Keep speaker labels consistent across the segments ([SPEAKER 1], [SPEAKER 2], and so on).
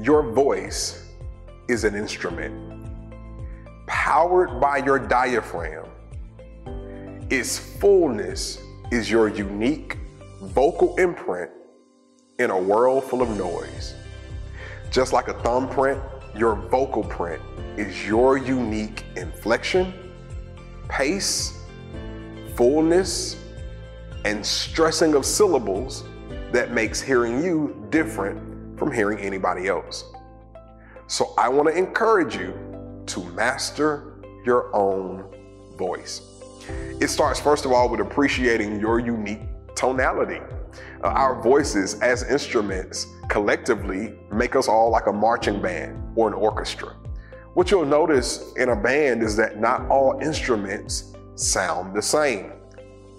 [SPEAKER 1] Your voice is an instrument powered by your diaphragm. Its fullness is your unique vocal imprint in a world full of noise. Just like a thumbprint, your vocal print is your unique inflection, pace, fullness, and stressing of syllables that makes hearing you different from hearing anybody else. So I want to encourage you to master your own voice. It starts, first of all, with appreciating your unique tonality. Uh, our voices as instruments collectively make us all like a marching band or an orchestra. What you'll notice in a band is that not all instruments sound the same.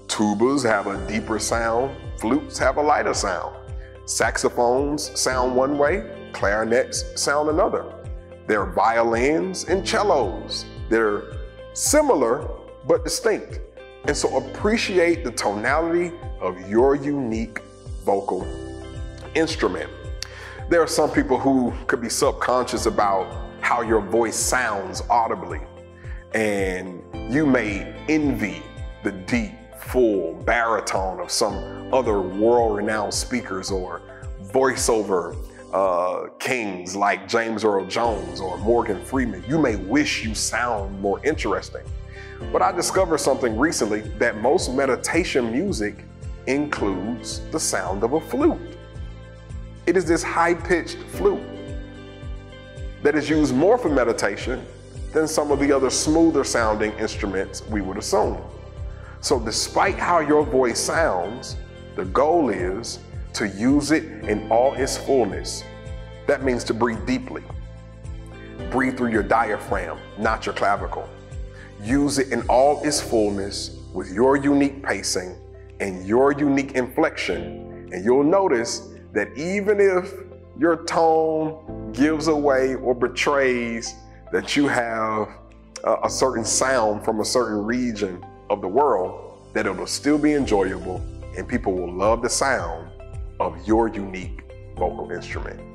[SPEAKER 1] Tubas have a deeper sound, flutes have a lighter sound. Saxophones sound one way, clarinets sound another. There are violins and cellos. They're similar but distinct. And so appreciate the tonality of your unique vocal instrument. There are some people who could be subconscious about how your voice sounds audibly. And you may envy the deep, full baritone of some other world renowned speakers or voiceover uh, kings like James Earl Jones or Morgan Freeman. You may wish you sound more interesting. But I discovered something recently that most meditation music includes the sound of a flute. It is this high pitched flute that is used more for meditation than some of the other smoother sounding instruments we would assume. So, despite how your voice sounds, the goal is to use it in all its fullness. That means to breathe deeply. Breathe through your diaphragm, not your clavicle. Use it in all its fullness with your unique pacing and your unique inflection. And you'll notice that even if your tone gives away or betrays that you have a, a certain sound from a certain region of the world, that it'll still be enjoyable and people will love the sound of your unique vocal instrument.